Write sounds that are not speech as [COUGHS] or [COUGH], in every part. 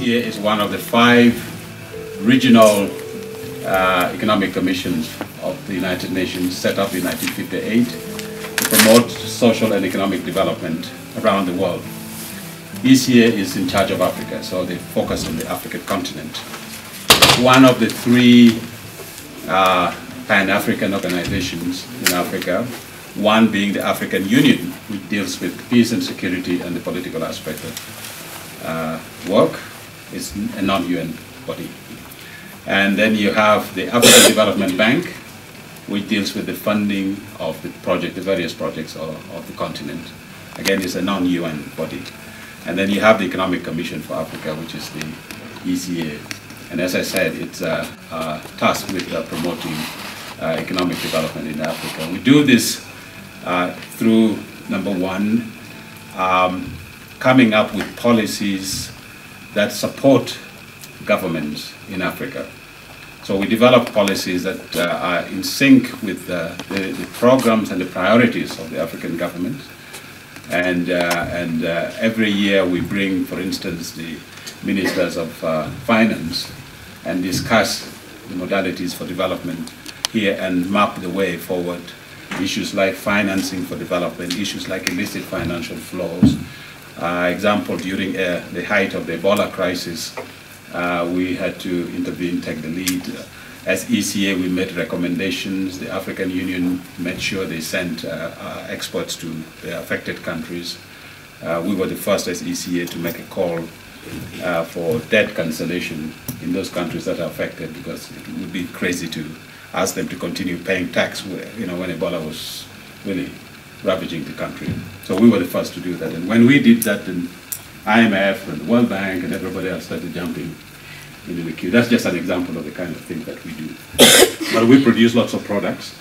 Is one of the five regional uh, economic commissions of the United Nations set up in 1958 to promote social and economic development around the world. ECA is in charge of Africa, so they focus on the African continent. One of the three uh, Pan-African organizations in Africa, one being the African Union, which deals with peace and security and the political aspect of uh, work, is a non-UN body. And then you have the African [COUGHS] Development Bank, which deals with the funding of the project, the various projects of, of the continent. Again, it's a non-UN body. And then you have the Economic Commission for Africa, which is the ECA. And as I said, it's uh, uh, tasked with uh, promoting uh, economic development in Africa. We do this uh, through, number one, um, coming up with policies that support governments in Africa. So we develop policies that uh, are in sync with the, the, programs and the priorities of the African government. And, uh, and uh, every year we bring, for instance, the ministers of uh, finance and discuss the modalities for development here and map the way forward. Issues like financing for development, issues like illicit financial flows. Uh, example, during the height of the Ebola crisis, uh, we had to intervene, take the lead. As ECA, we made recommendations. The African Union made sure they sent uh, uh, experts to the affected countries. Uh, we were the first as ECA to make a call uh, for debt cancellation in those countries that are affected because it would be crazy to ask them to continue paying tax you know, when Ebola was really ravaging the country. So we were the first to do that. And when we did that, then IMF and the World Bank and everybody else started jumping into the queue. That's just an example of the kind of thing that we do. [COUGHS] but we produce lots of products.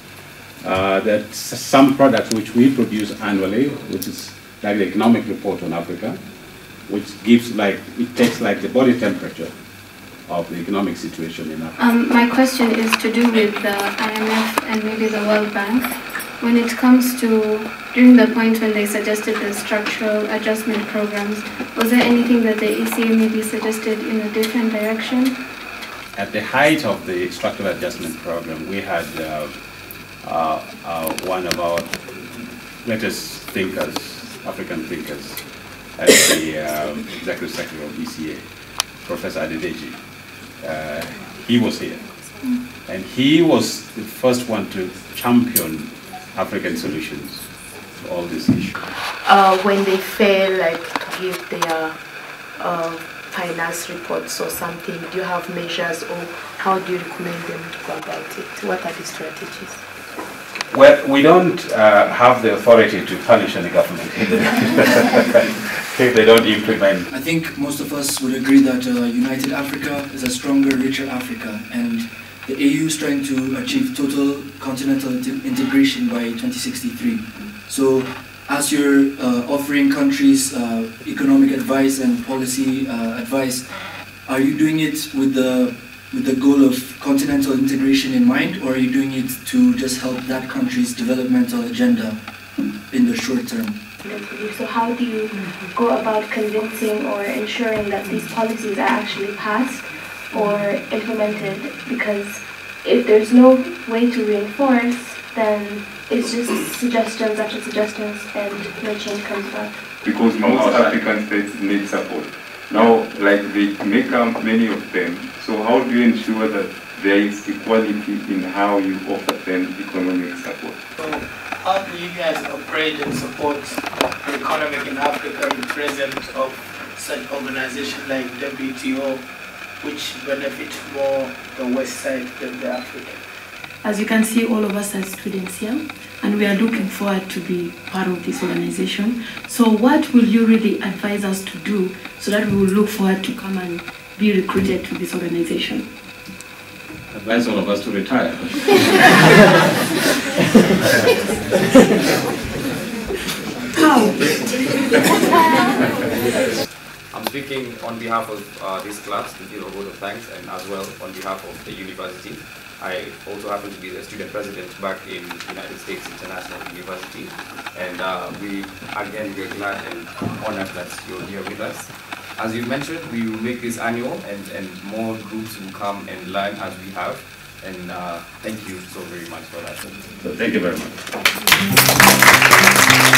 Uh, that some products which we produce annually, which is like the economic report on Africa, which gives like, it takes like the body temperature of the economic situation in Africa. Um, my question is to do with the IMF and maybe the World Bank when it comes to during the point when they suggested the structural adjustment programs, was there anything that the ECA maybe suggested in a different direction? At the height of the structural adjustment program, we had uh, uh, uh, one of our greatest thinkers, African thinkers, as the um, executive secretary of ECA, Professor Adedeji. Uh, he was here. Mm. And he was the first one to champion African solutions to all these issues? Uh, when they fail, like to give their uh, finance reports or something, do you have measures or how do you recommend them to go about it? What are the strategies? Well, we don't uh, have the authority to punish any government if they [LAUGHS] don't implement. I think most of us would agree that uh, United Africa is a stronger, richer Africa, and the AU is trying to achieve total continental integration by 2063. So as you're uh, offering countries uh, economic advice and policy uh, advice, are you doing it with the with the goal of continental integration in mind, or are you doing it to just help that country's developmental agenda in the short term? So how do you go about convincing or ensuring that these policies are actually passed or implemented because if there's no way to reinforce, then it's just suggestions after suggestions and no change comes about. Because most African states need support. Now, like they make up many of them, so how do you ensure that there is equality in how you offer them economic support? So how do you guys operate and support the economic in Africa in the presence of such organizations like WTO which benefit more the West side than the African. As you can see, all of us are students here, and we are looking forward to be part of this organization. So what will you really advise us to do so that we will look forward to come and be recruited to this organization? Advise all of us to retire. [LAUGHS] How? [LAUGHS] Speaking on behalf of uh, this class to give a vote of thanks and as well on behalf of the university. I also happen to be the student president back in United States International University and uh, we again we're glad and honored that you're here with us as you mentioned, we will make this annual and, and more groups will come and learn as we have. And uh, thank you so very much for that. So thank you very much.